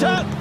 Chuck!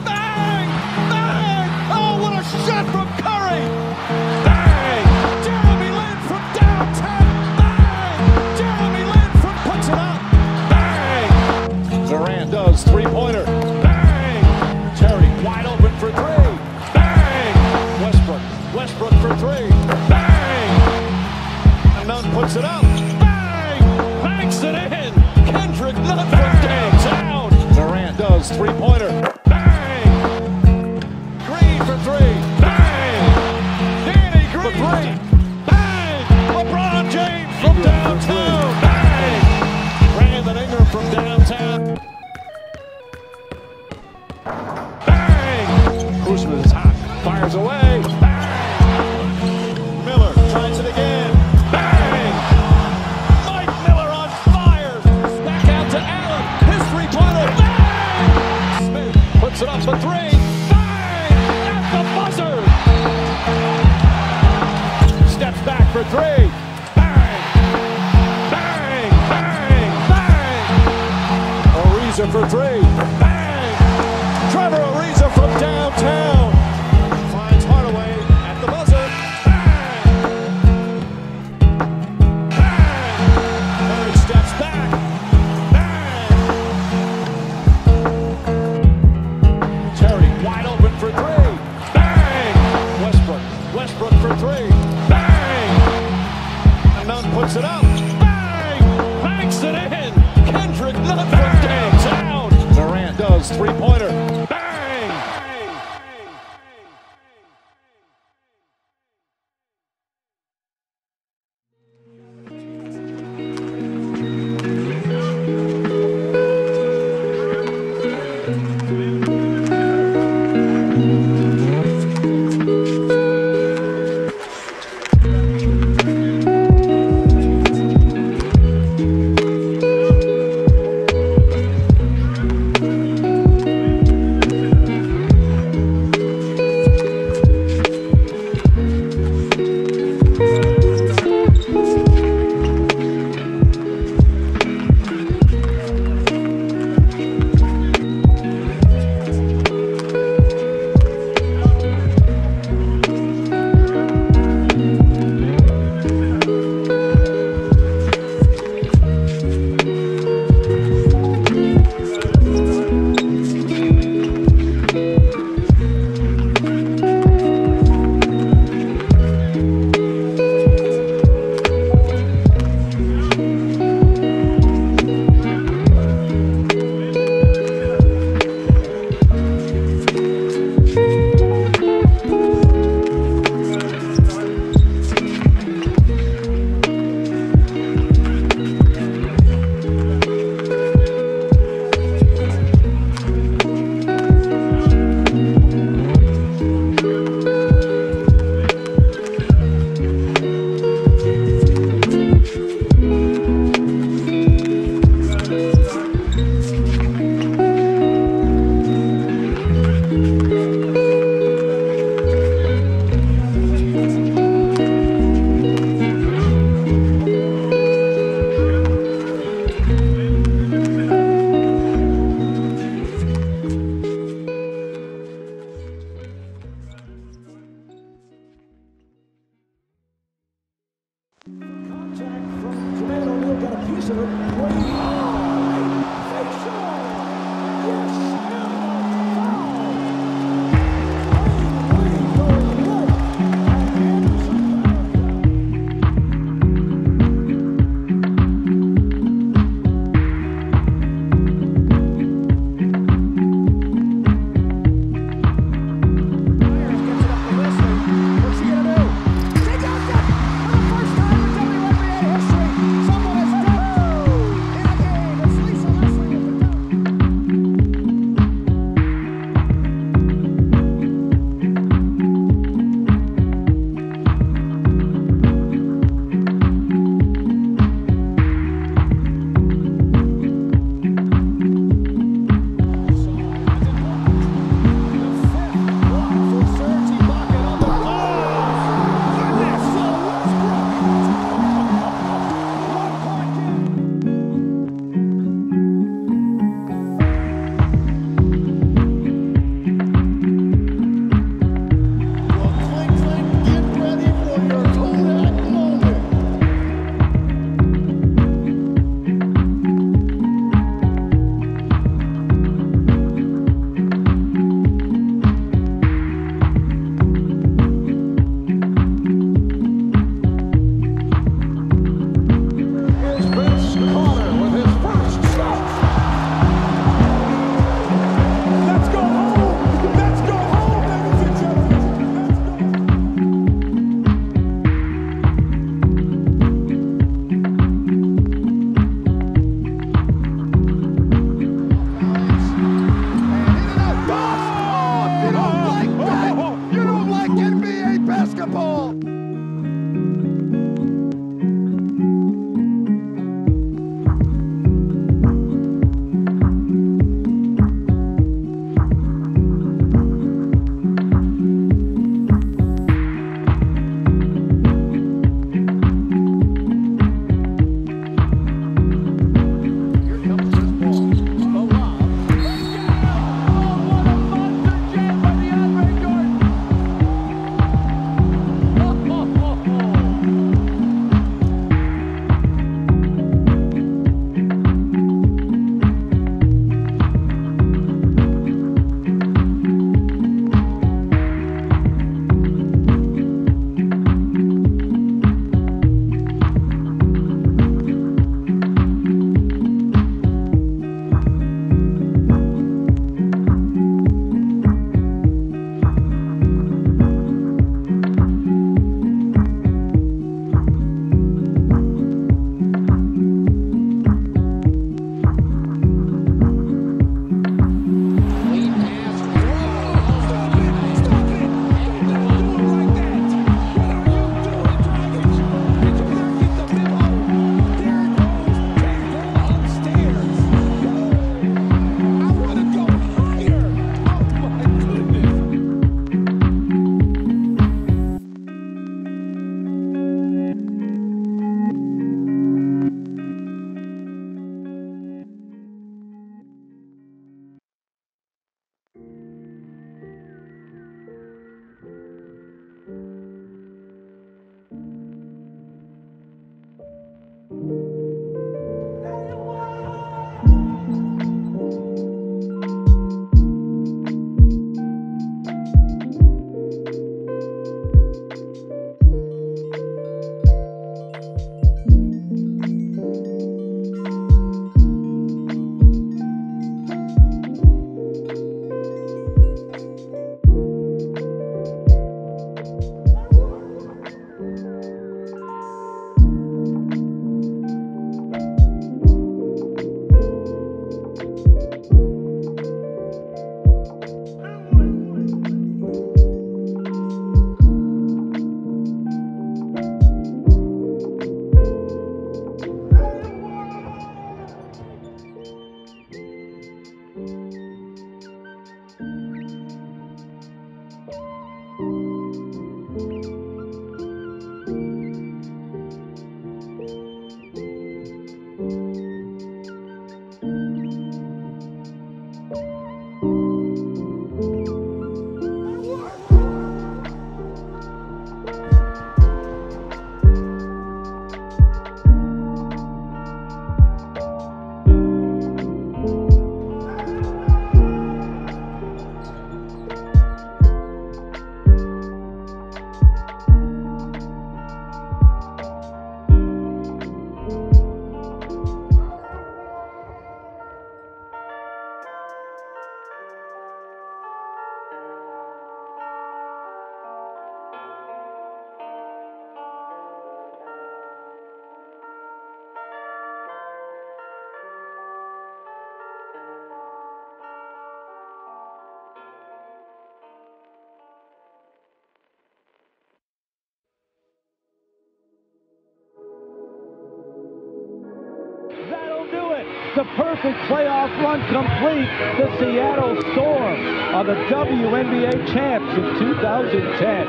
Perfect playoff run complete. The Seattle Storm are the WNBA champs in 2010.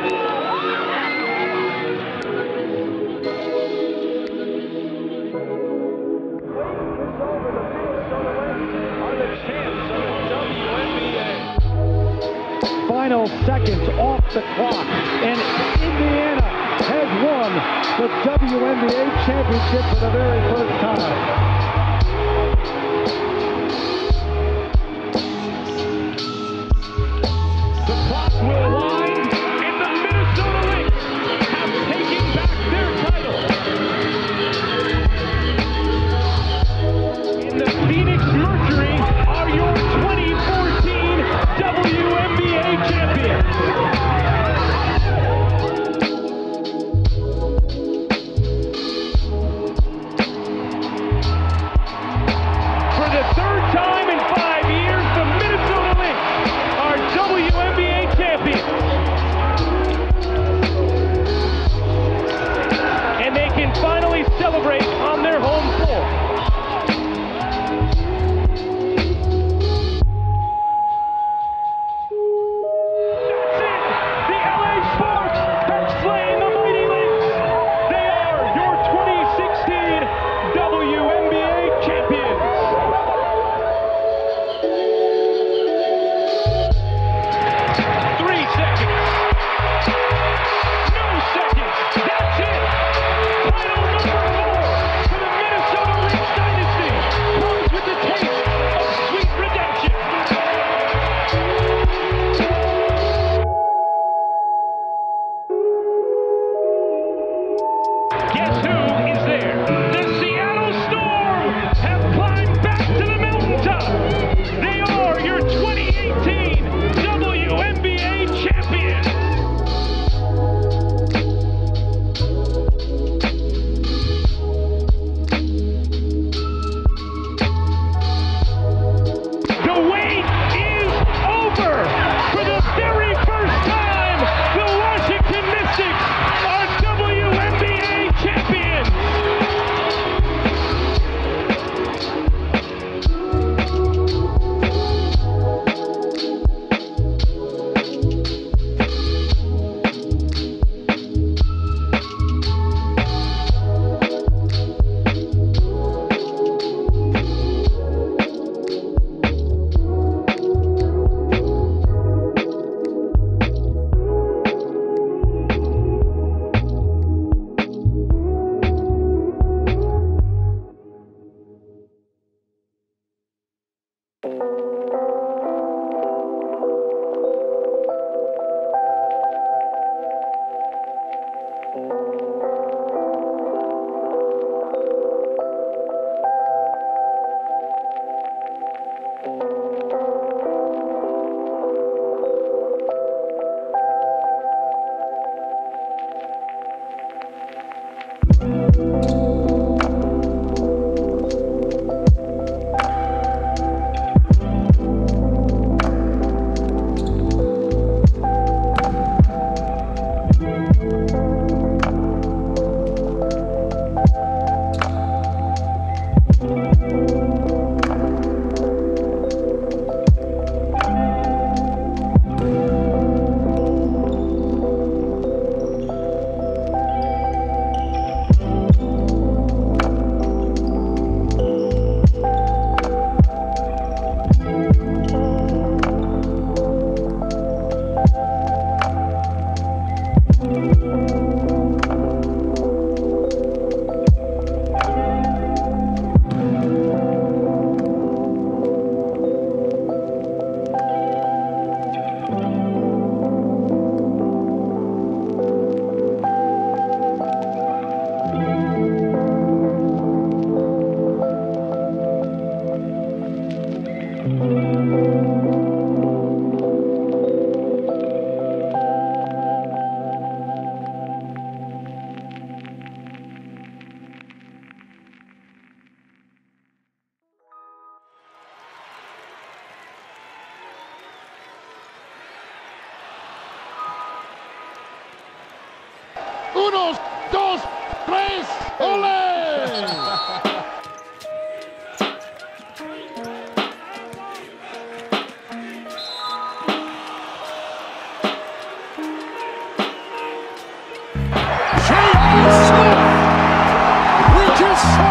Final seconds off the clock, and Indiana has won the WNBA championship for the very first time. We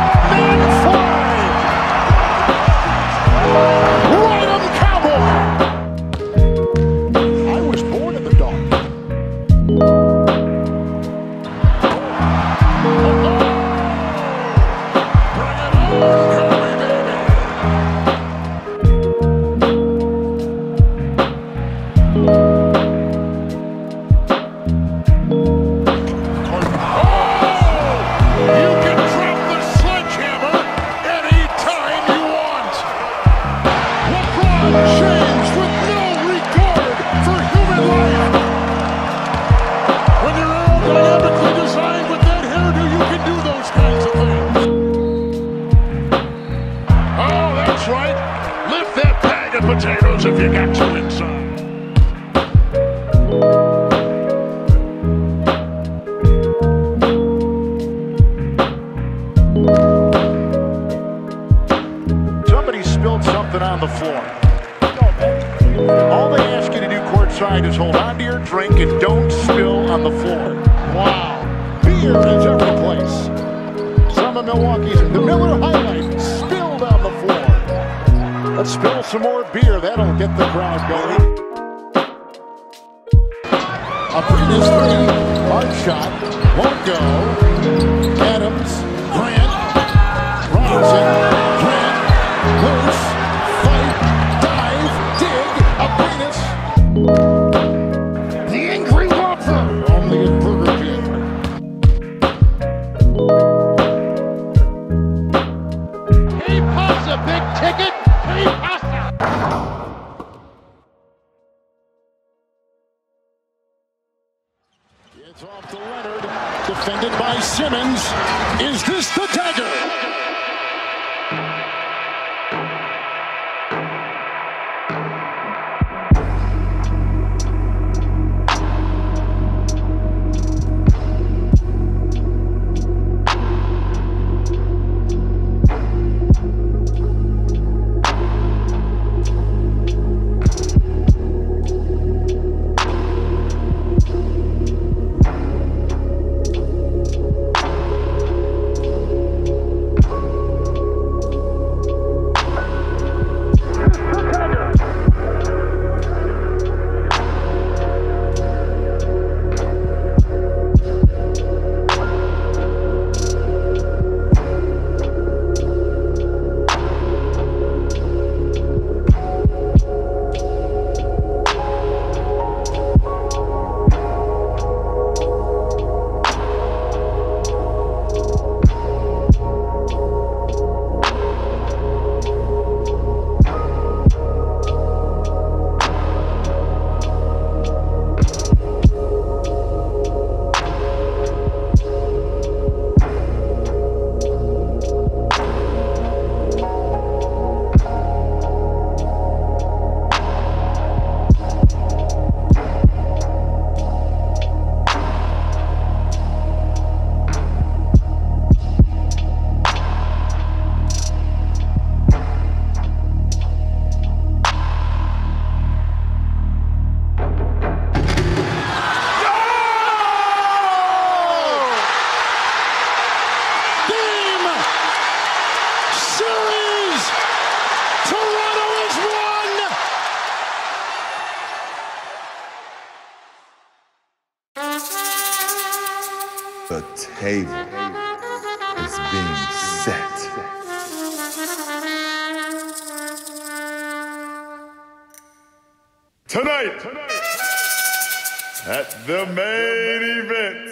the main event,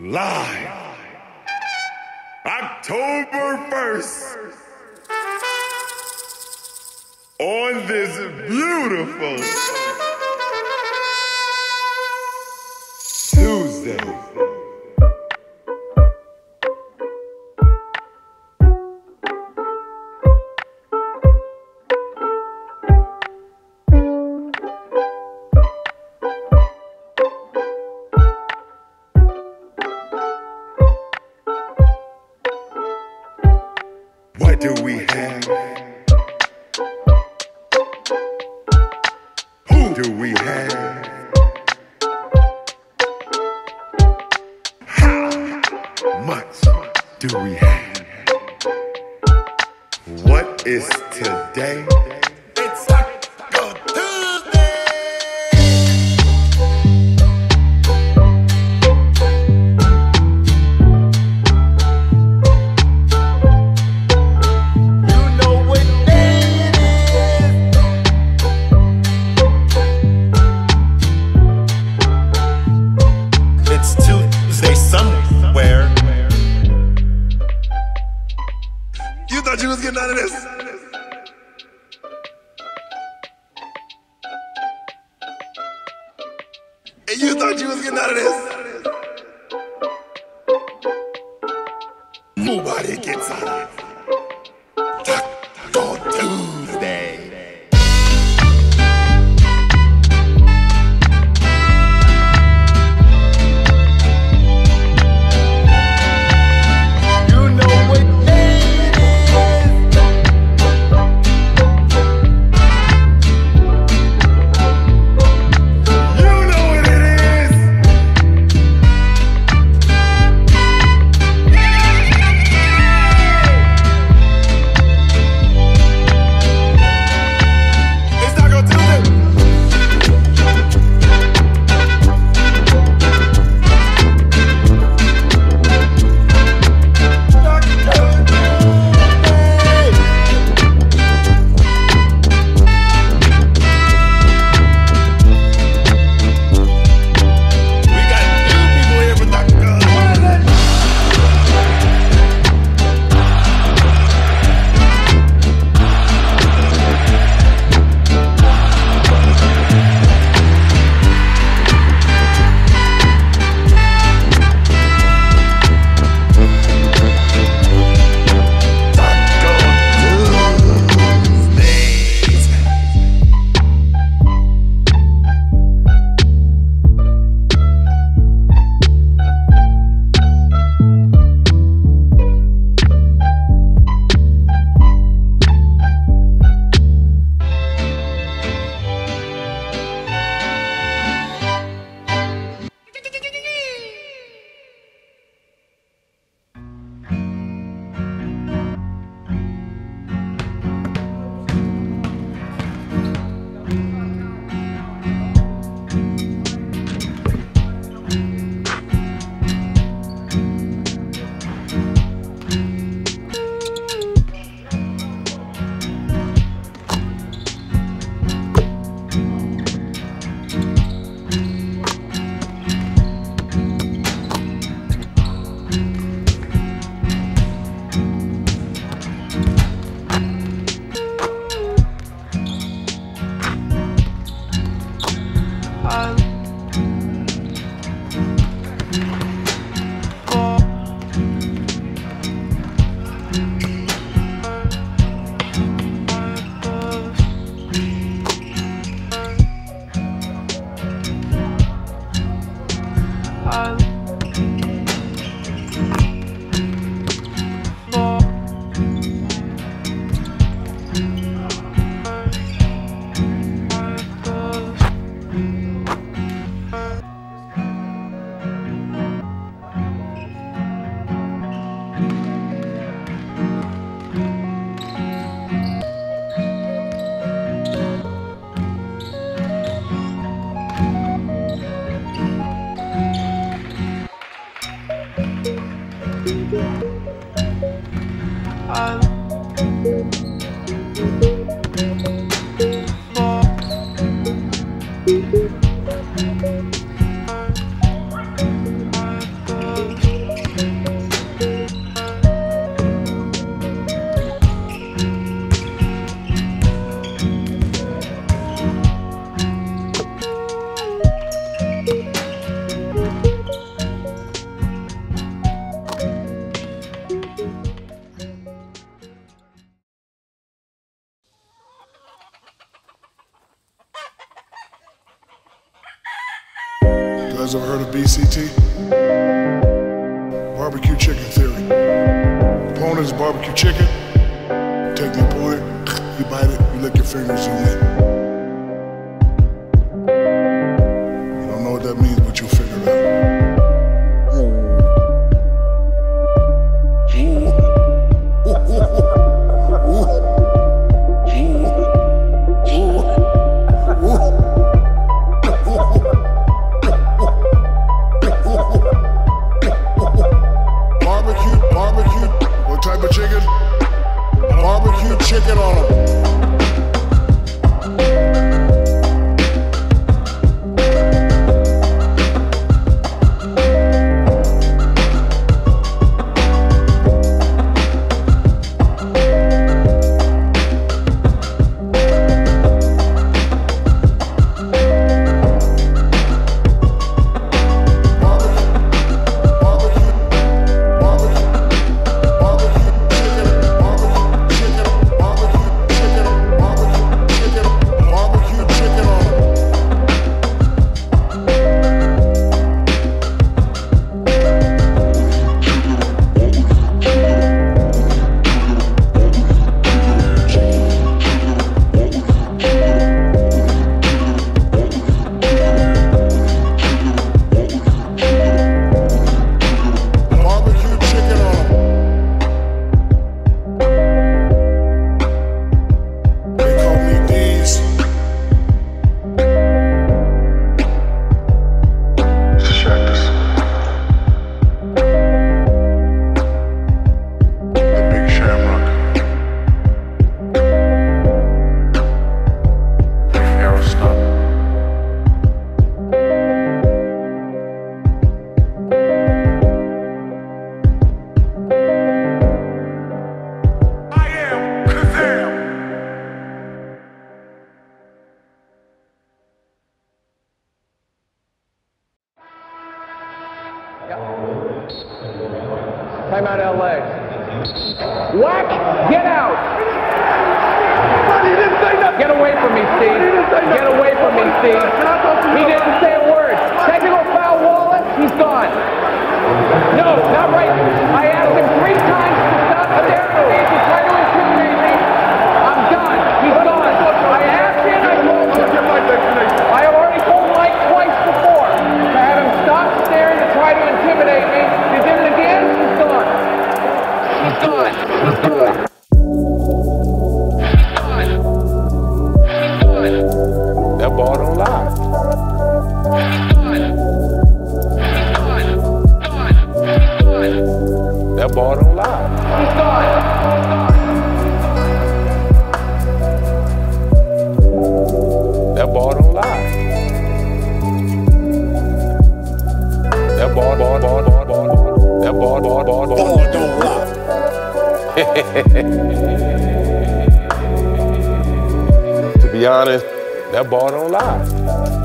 live, October 1st, on this beautiful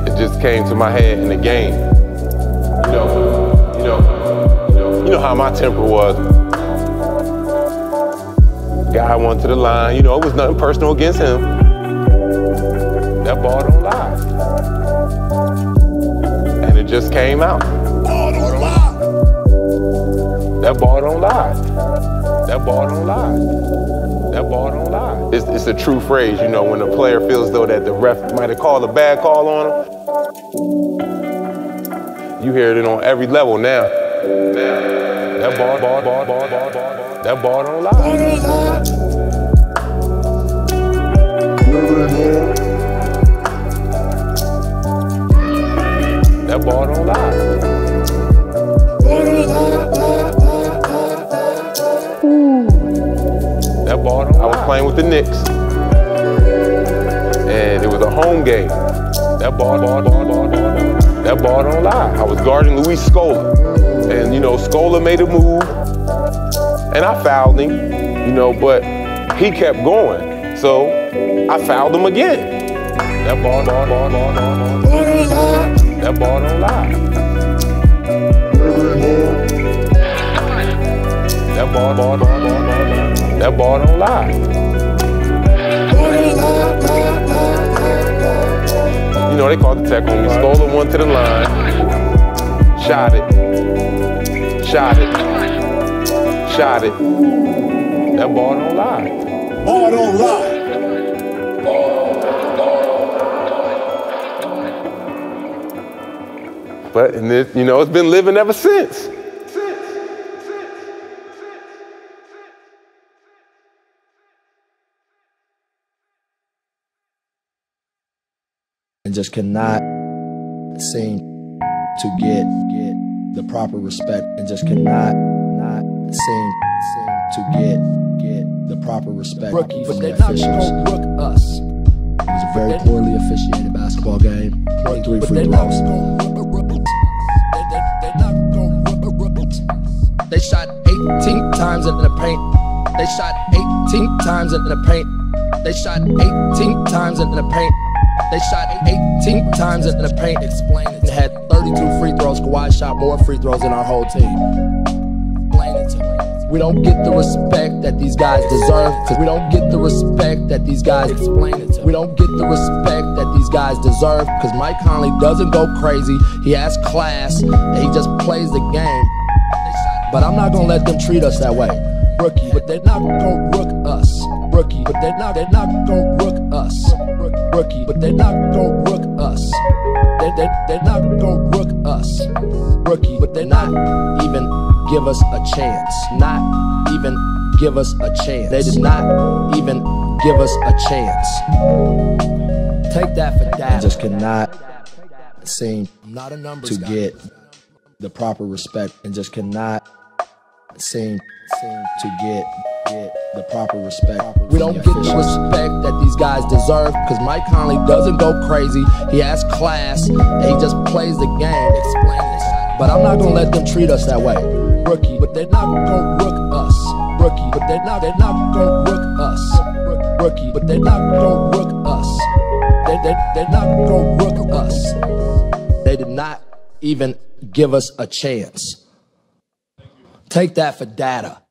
It just came to my head in the game. You know, you know, you know, you know how my temper was. Guy went to the line, you know, it was nothing personal against him. That ball don't lie. And it just came out. Ball don't lie. That ball don't lie. That ball don't lie. That ball don't lie. It's, it's a true phrase, you know, when a player feels though that the ref might have called a bad call on him. You hear it on every level now. That ball, ball, ball, ball, ball, ball, that ball don't lie. Ball don't lie. That ball don't lie. Ball don't lie. With the Knicks, and it was a home game. That ball, ball, ball, ball, ball, that ball don't lie. I was guarding Luis Scola, and you know Scola made a move, and I fouled him, you know, but he kept going, so I fouled him again. That ball, ball, ball, ball, ball, ball. That ball don't lie. That ball, ball, ball, ball. That ball don't lie. You know, they called the tech on me. Stole the one to the line. Shot it. Shot it. Shot it. That ball don't lie. Ball don't lie. But, and it, you know, it's been living ever since. Just cannot seem to get get the proper respect and just cannot not seem seem to get get the proper respect from but the they're not officials. gonna us. It was a very poorly officiated basketball game. 23 But free throws. They shot 18 times in the paint. They shot 18 times in the paint. They shot 18 times in the paint. They shot 18 times in the paint. Explain it. Had 32 free throws. Kawhi shot more free throws than our whole team. Explain it to me. We don't get the respect that these guys deserve. We don't get the respect that these guys explain it to. We don't get the respect that these guys deserve. Cause Mike Conley doesn't go crazy. He has class and he just plays the game. But I'm not gonna let them treat us that way. Rookie, but they're not gonna rook us. Rookie, but they're not they're not gonna rook us. Rookie, but they're not gonna rook us. They they they're not gonna rook us. Rookie, but they're not even give us a chance. Not even give us a chance. They did not even give us a chance. Take that for that. just cannot seem not a numbers to get the proper respect and just cannot seem seem to get get the proper respect. We don't get the respect that these guys deserve because Mike Conley doesn't go crazy. He has class and he just plays the game. Explain this. But I'm not gonna let them treat us that way. Rookie, but they're not gonna rook us. Rookie, but they're not they're not gonna rook us. Rookie, but they're not gonna rook us. They they they're not gonna rook us. They did not even give us a chance. Take that for data.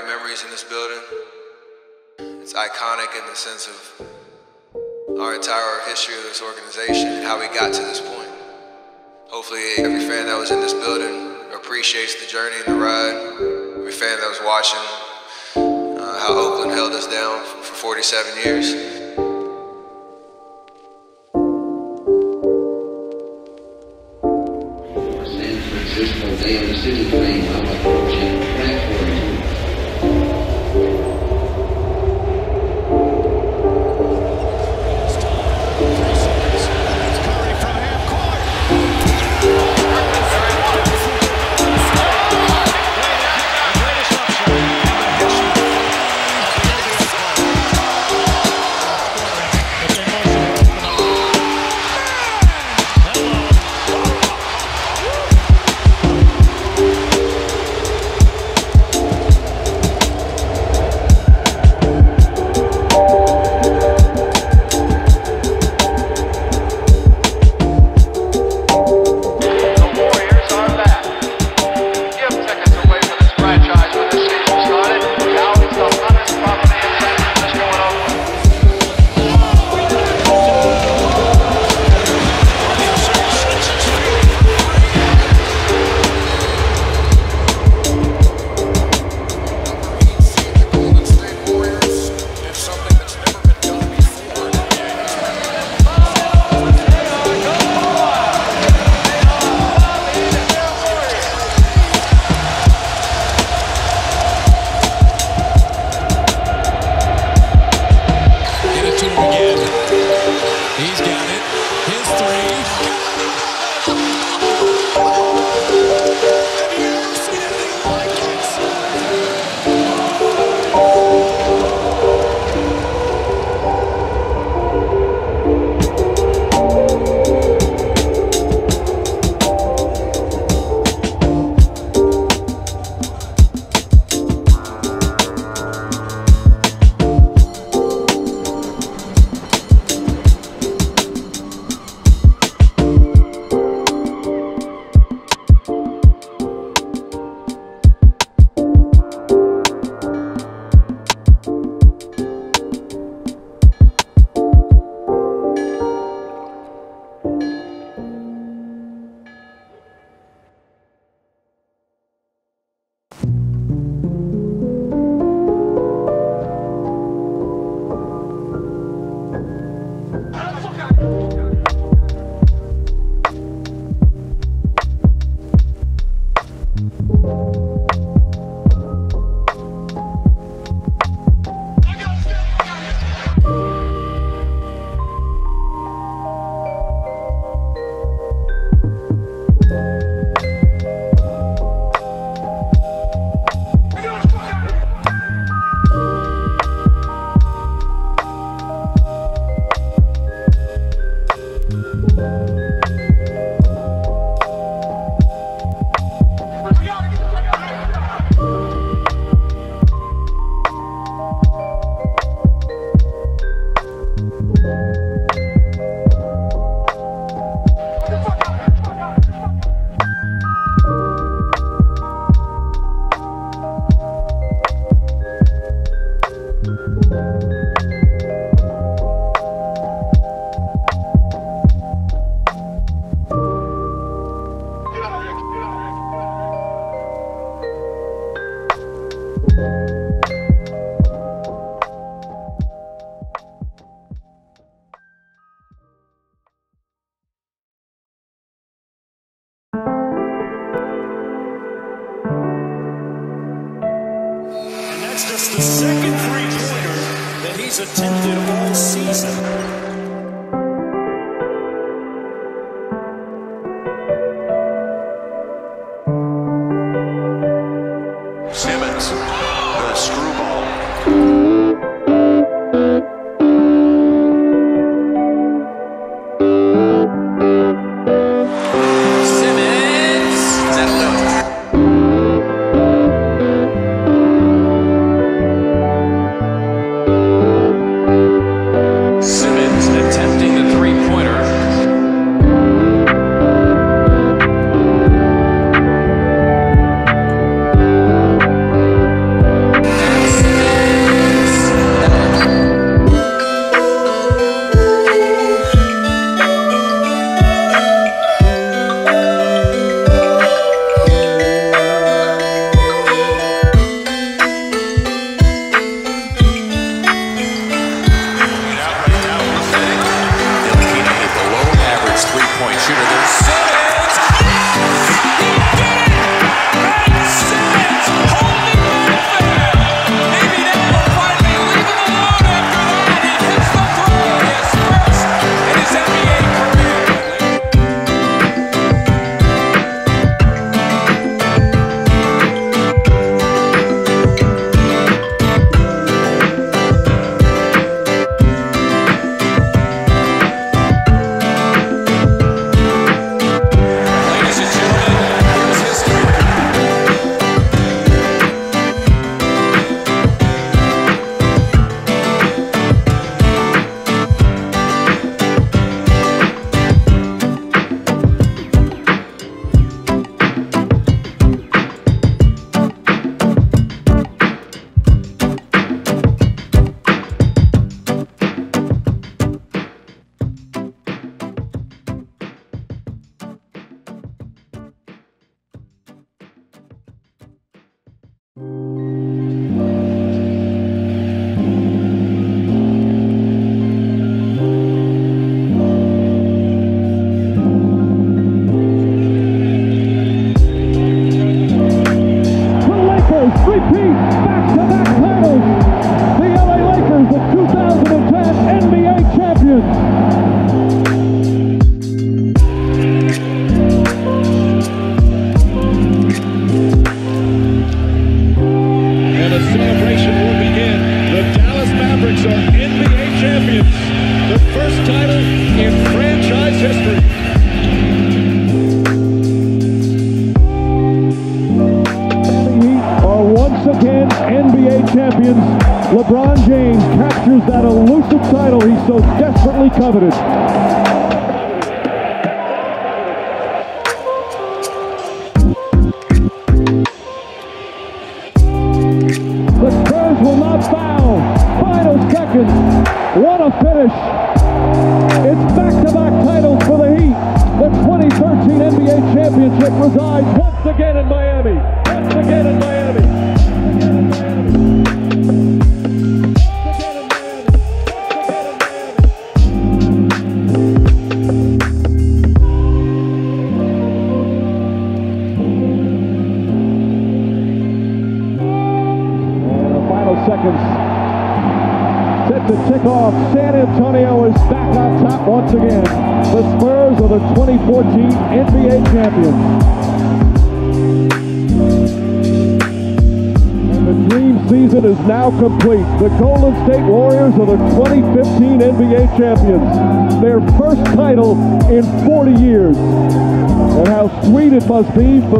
Great memories in this building. It's iconic in the sense of our entire history of this organization and how we got to this point. Hopefully, every fan that was in this building appreciates the journey and the ride. Every fan that was watching uh, how Oakland held us down for 47 years. Francisco Day of the City playing. He's attempted all season.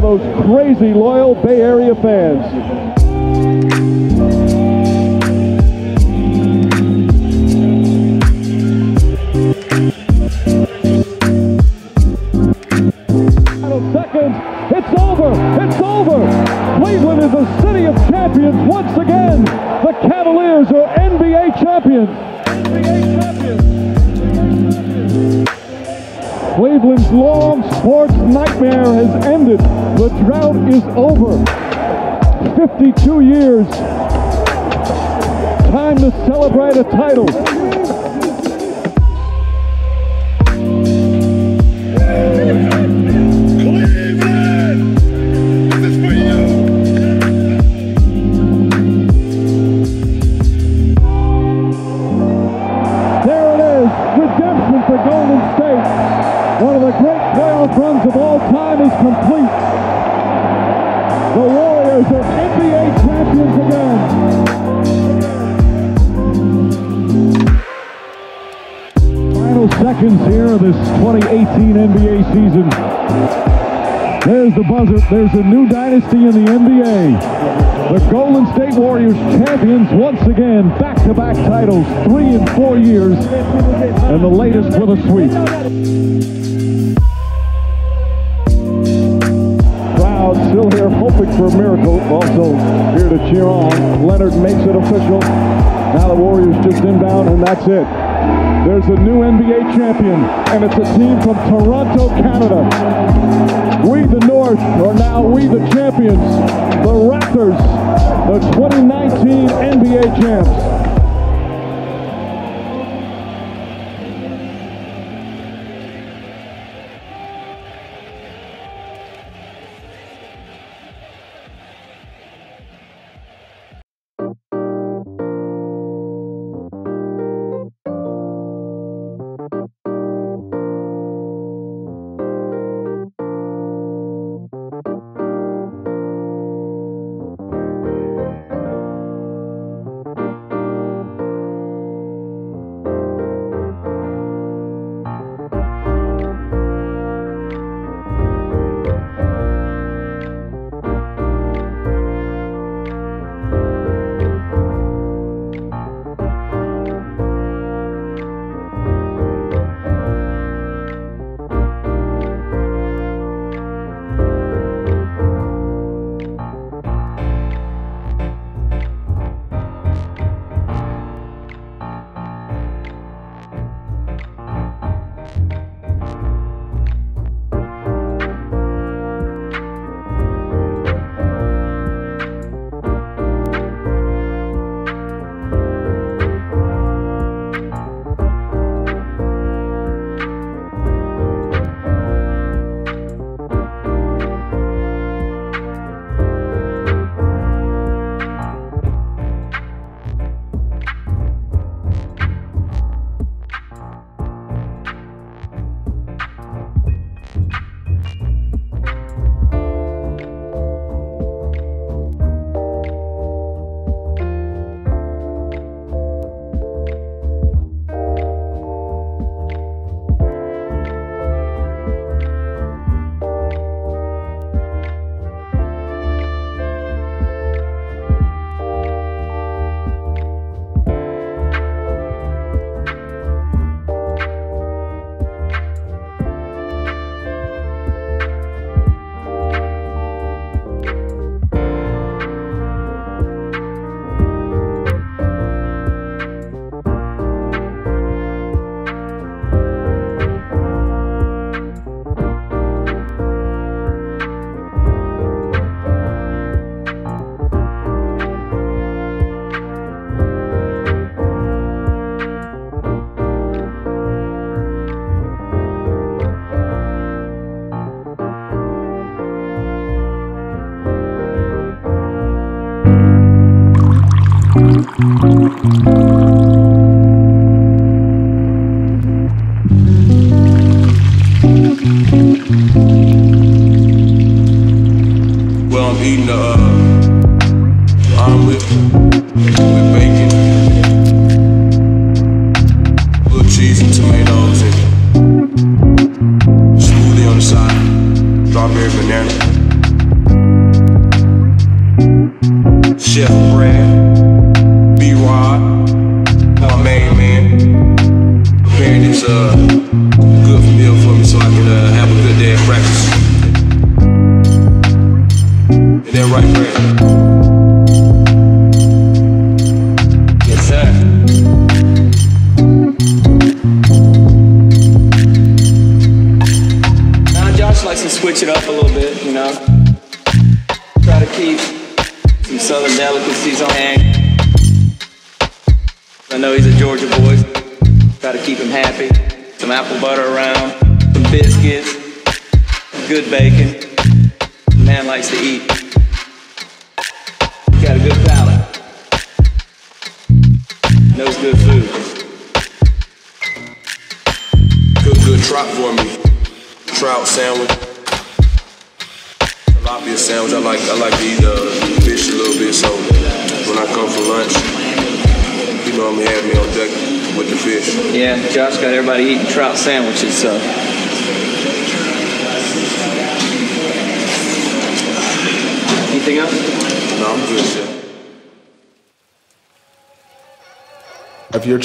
Those crazy loyal over. 52 years. Time to celebrate a title. The buzzer. There's a new dynasty in the NBA. The Golden State Warriors champions once again, back-to-back titles, three in four years, and the latest with a sweep. Crowd still here hoping for a miracle, also here to cheer on. Leonard makes it official. Now the Warriors just inbound, and that's it. There's a new NBA champion, and it's a team from Toronto, Canada. We, the North, are now we, the champions. The Raptors, the 2019 NBA champs.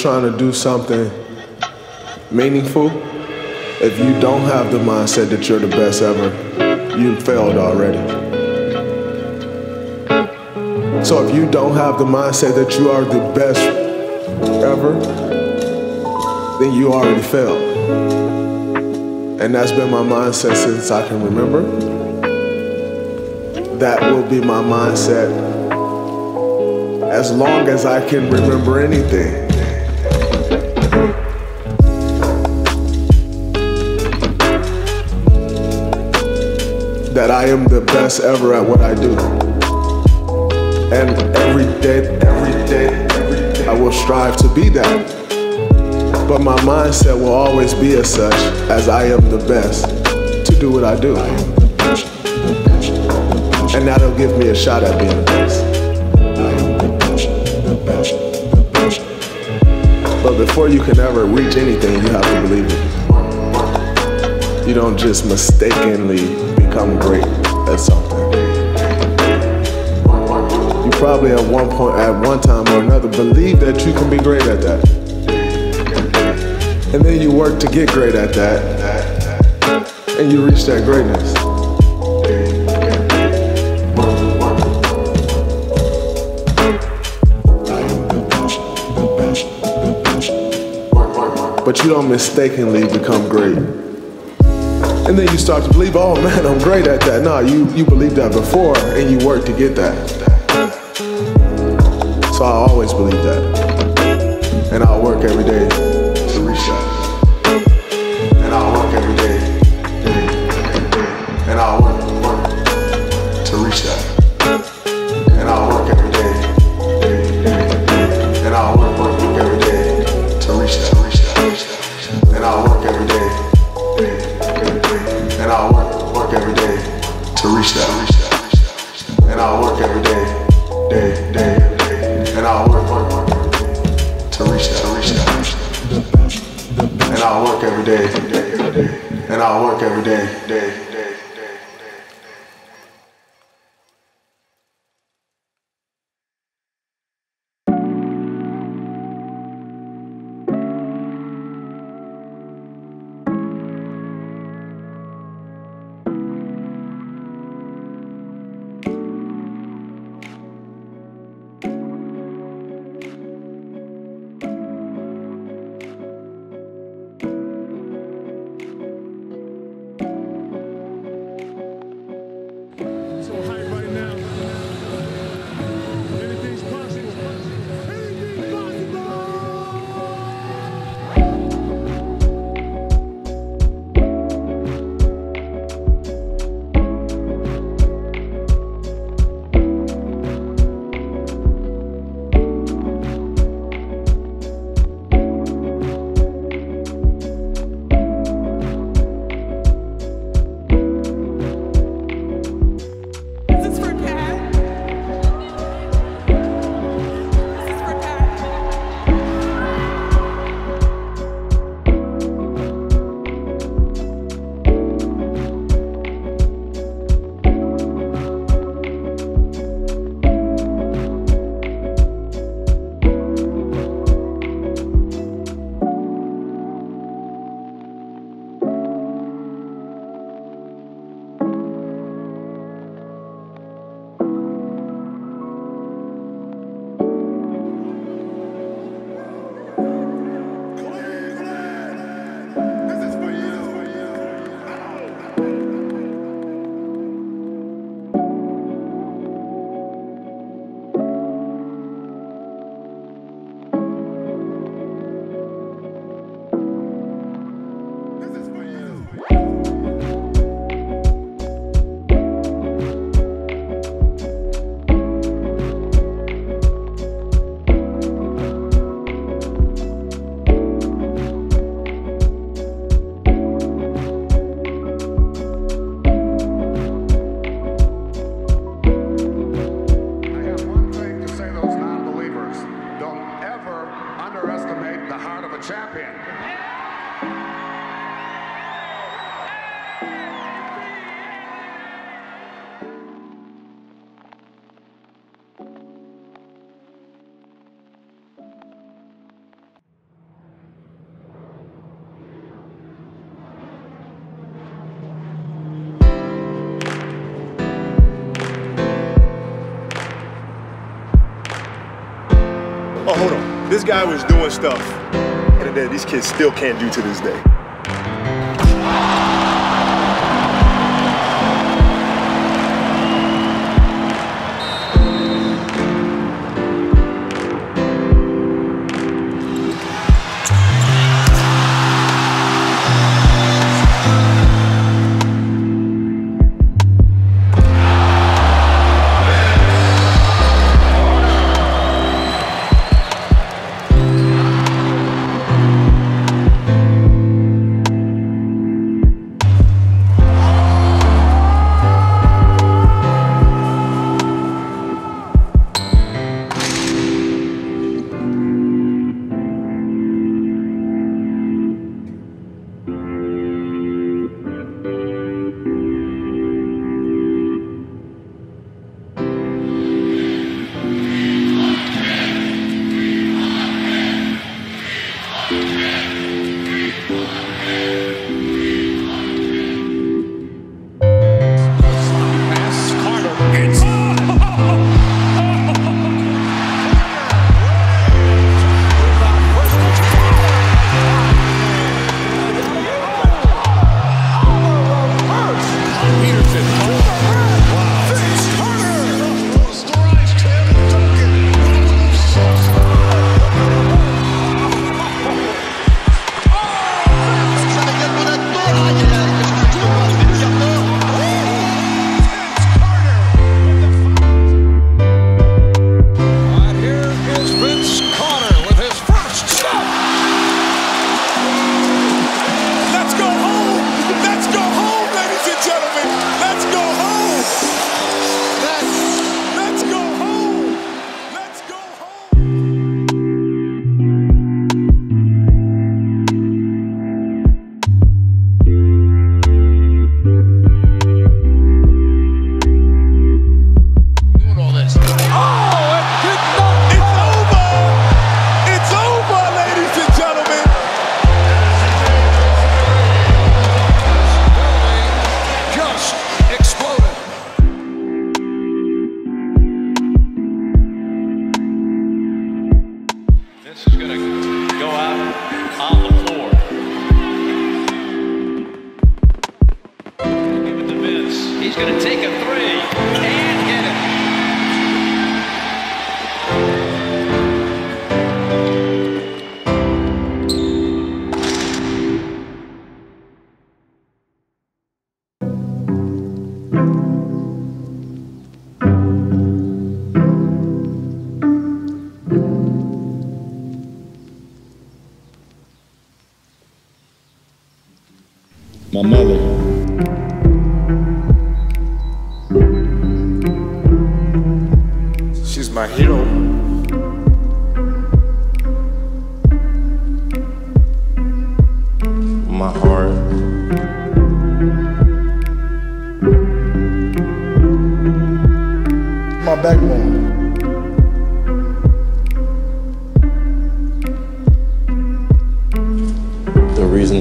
Trying to do something meaningful, if you don't have the mindset that you're the best ever, you failed already. So if you don't have the mindset that you are the best ever, then you already failed. And that's been my mindset since I can remember. That will be my mindset as long as I can remember anything. That I am the best ever at what I do. And every day, every day, every day, I will strive to be that. But my mindset will always be as such as I am the best to do what I do. And that'll give me a shot at being the best. But before you can ever reach anything, you have to believe it. You don't just mistakenly become great at something. You probably at one point, at one time or another, believe that you can be great at that. And then you work to get great at that, and you reach that greatness. But you don't mistakenly become great. And then you start to believe, oh man, I'm great at that. Nah, you, you believed that before and you work to get that. So I always believe that. And I'll work every day And I'll work every day, day, guy was doing stuff that these kids still can't do to this day.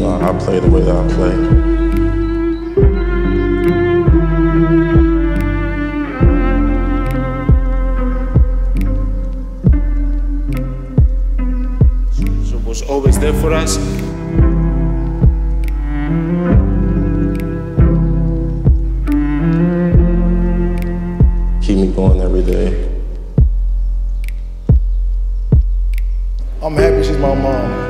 The reason I I play the way that I play. She was always there for us. Keep me going every day. I'm happy she's my mom.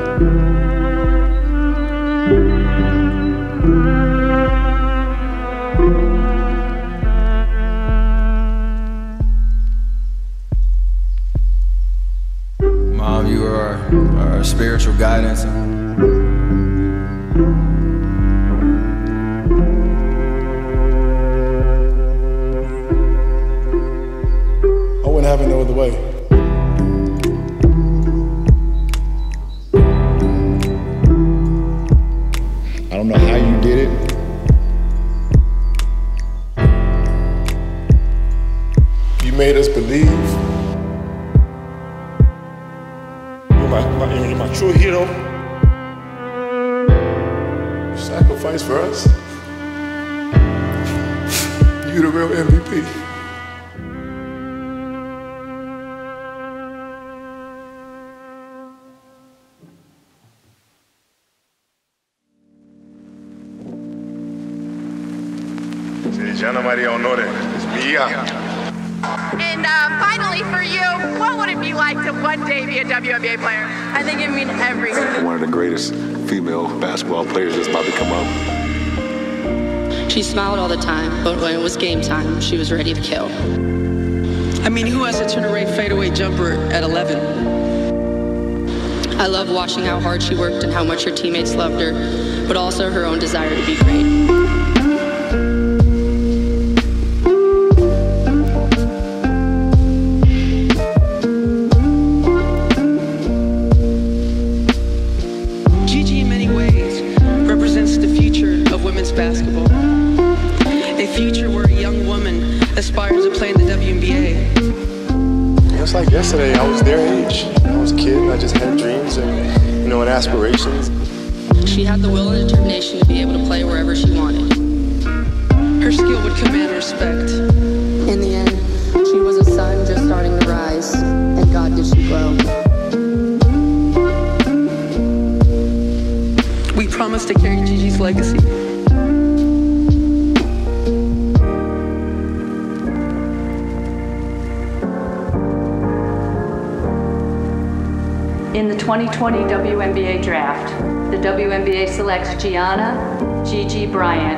much her teammates loved her, but also her own desire to be. Gianna Gigi Bryant.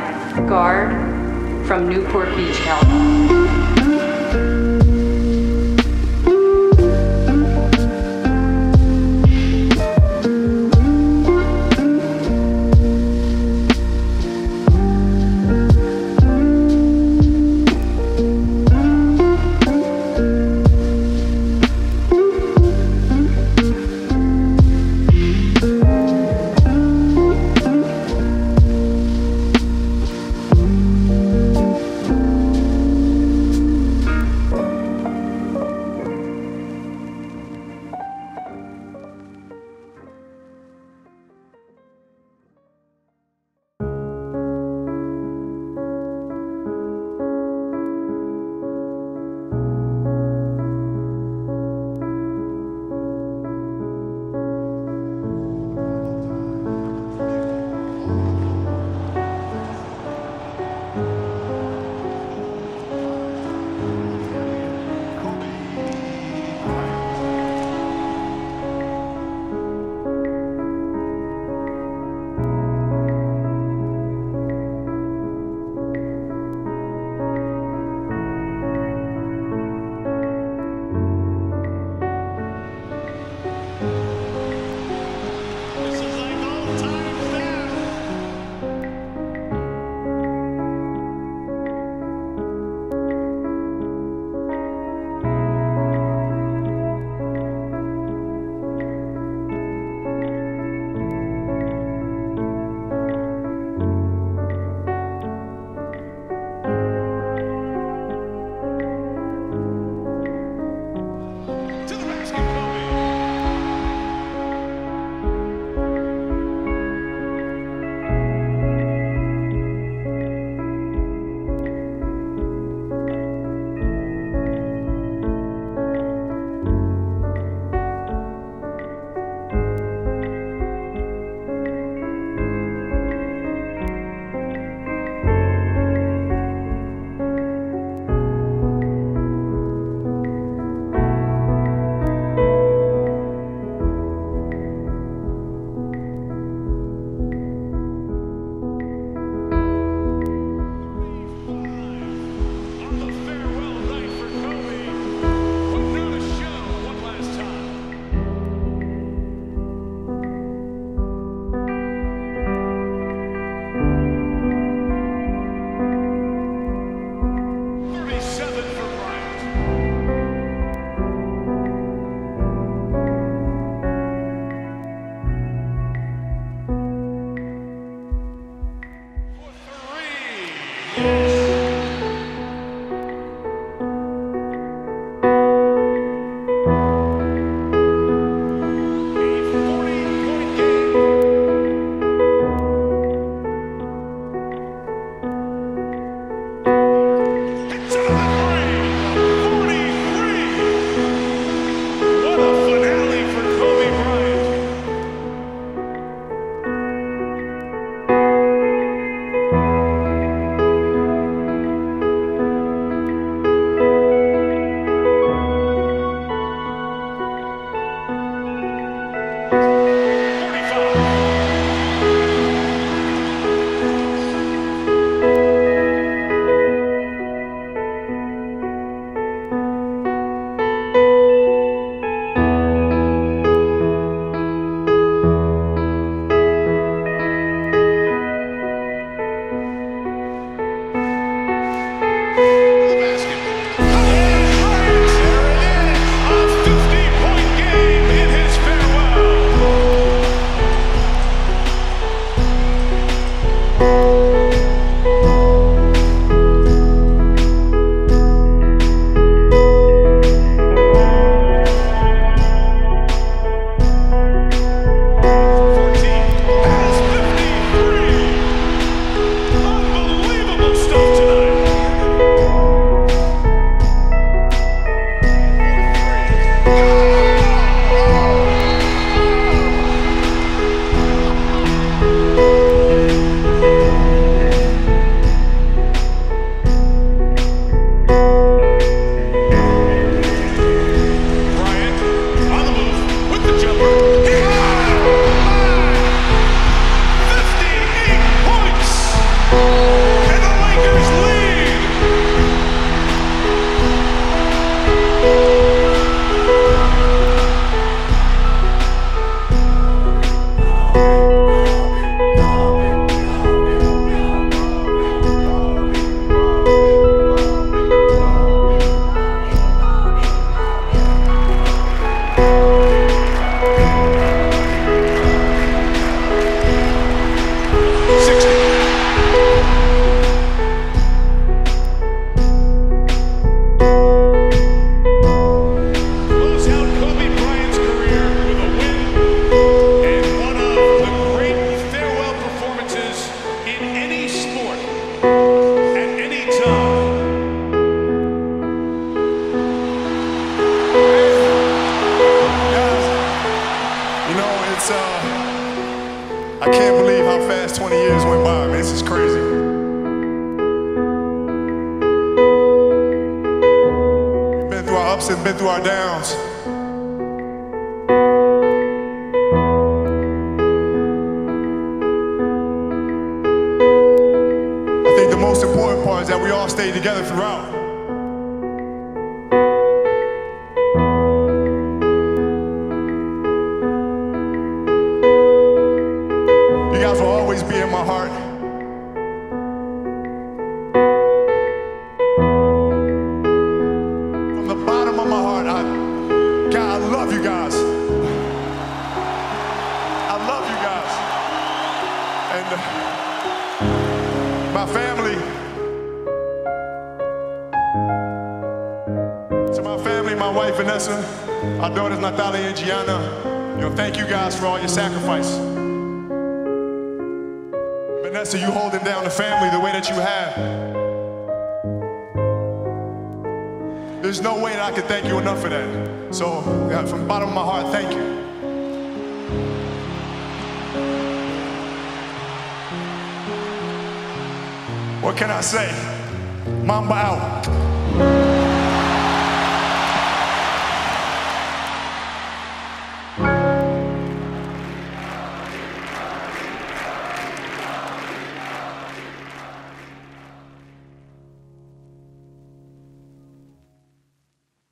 Say?